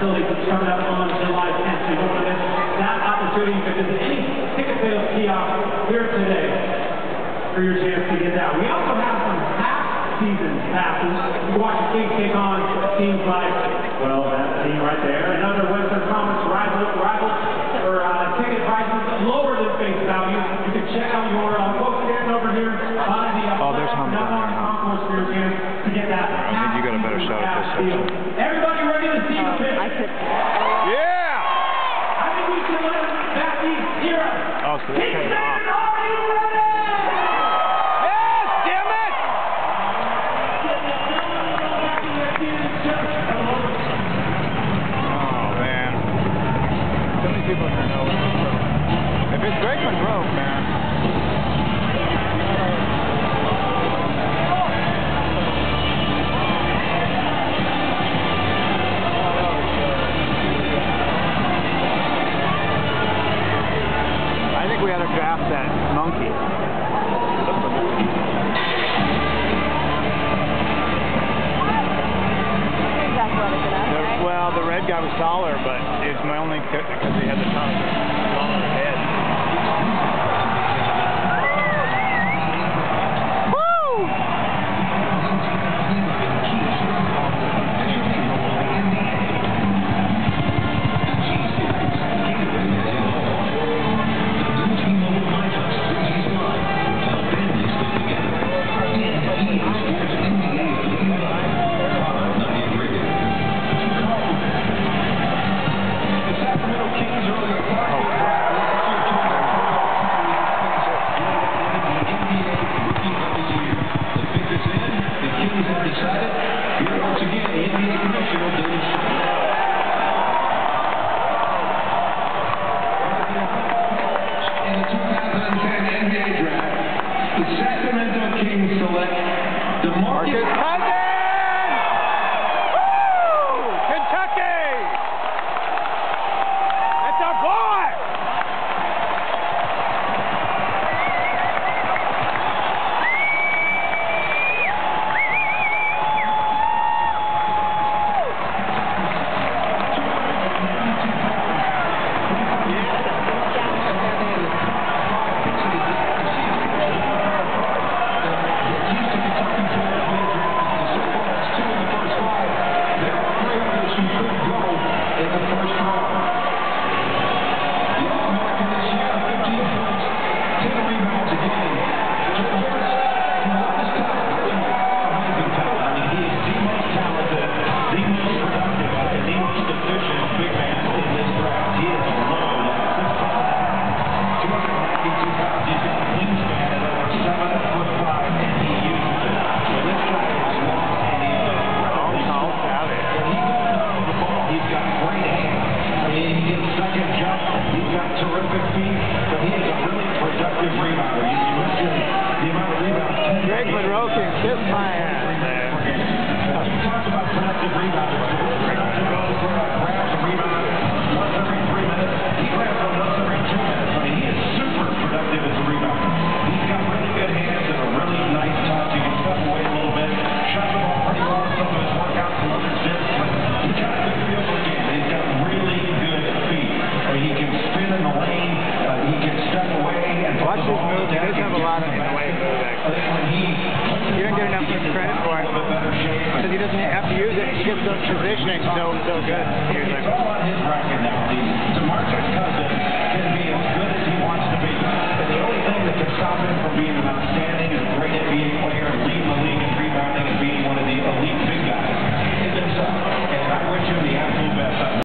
facility that's coming up on July 10th. So you don't want to miss that opportunity. You can visit any ticket sales kiosk here today for your chance to get that. We also have some half season passes. You watch the Kings take on teams like, well, that team right there, another Western Conference rival, rival for uh, ticket prices lower than face value. You can check out your uh, um, folks stand over here by the uh, oh, there's down there, concourse for your chance to get that. I think you got a better shot at this section. Every us. Think we ought to draft that monkey. That's what it's about, The, right? well, the red guy was taller, but it's my only the select DeMarcus Cousins! Step away and put Watch the ball pretty long, some of his ball move. He doesn't have a lot of in the way of move, I actually. think when he You don't get enough credit for it. a little bit better shape. Because he doesn't have to use it. He gets the positioning so, so good. He's like, his record now. DeMarcus Cousins can be as good as he wants to be. But the only thing that can stop him from being